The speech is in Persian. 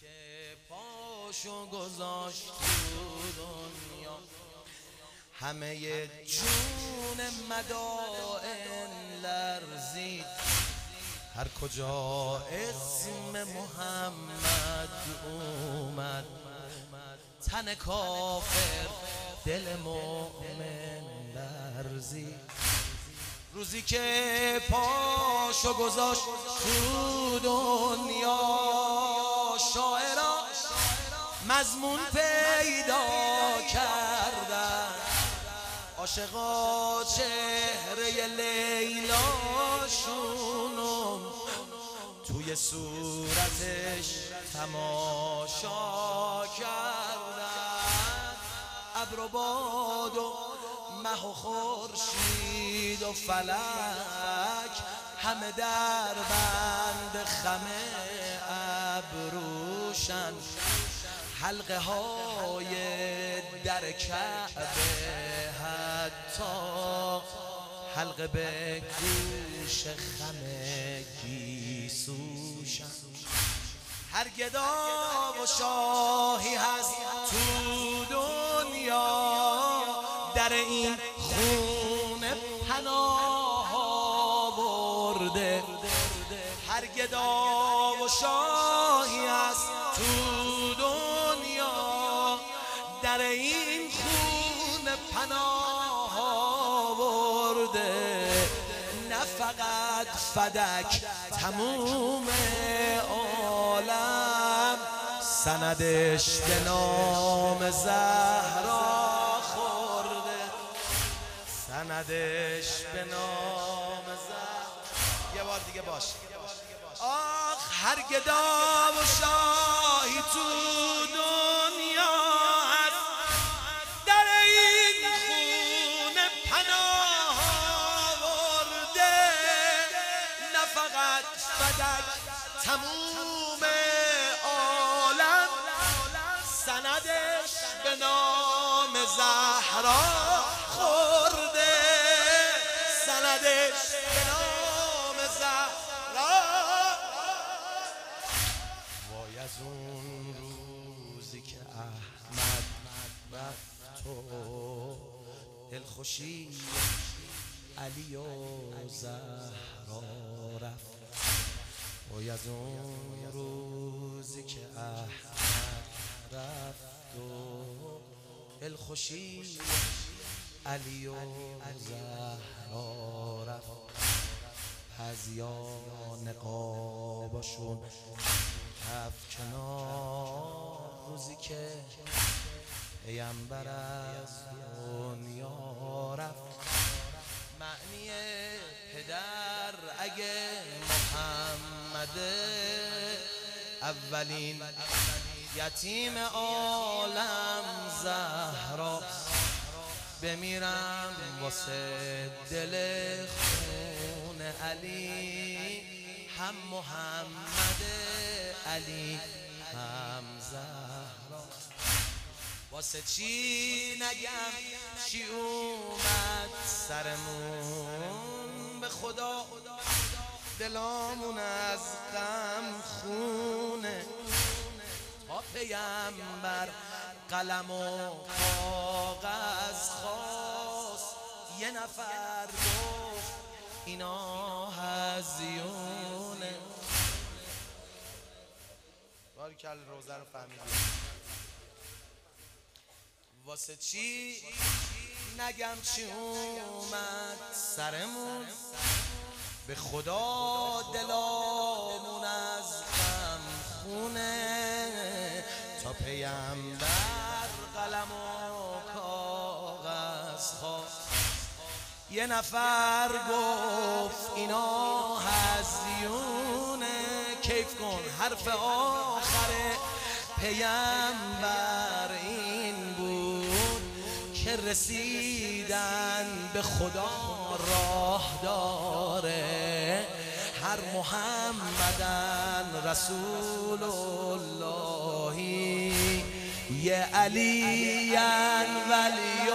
که پاشو گذاشت تو دنیا. همه جون مدائن لرزید. هر کجا اسم محمد اومد تن کافر دل مؤمن لرزید. روزی که پاشو گذاشت تو مضمون پیدا کردن عاشقا چهره لیلاشونو توی صورتش تماشا کردن ابر و باد و مه و خورشید و فلک همه در بند خمه ابروشن. حلقه های در کعبه حتی حلقه به گوش خم گیسوشن هر گدا و شاهی هست تو دنیا در این خونه پناه برده هر گدا و شاهی هست تو دنیا در این خونه پناه برده نه فقط فدک تموم عالم سندش به نام زهرا خورده. سندش به نام زهرا. یه بار دیگه باش. آخ هر گدا و شاهی تو فقط فدک تموم عالم. سندش به نام زهرا خورده. سندش به نام زهرا. وای از اون روزی که احمد رفت و دلخوشی علی و زهرا رفت. وای اون روزی که احمد رفت و دلخوشی علی و زهرا رفت. هزیان نقابشون هفت روزی که پیمبر از دنیا رفت. محمد. اولین یتیم عالم زهرا. بمیرم واسه دل خون علی. هم محمد علی هم زهرا. واسه چی نگم چی اومد سرمون؟ به خدا. دلامون از غم خونه. تا پیمبر قلم و کاغذ خواست. یه نفر گفت اینا هزیونه. باری کل روزه رو فهمیدی. واسه چی نگم چی اومد سرمون؟ به خدا دلامون از غم خونه تا پیمبر قلم و کاغذ خواست. یه نفر گفت اینا هزیونه کیف کن حرف آخر پیمبر این رسیدن به خدا راه داره. هر محمدن رسول اللهی یه علی ولی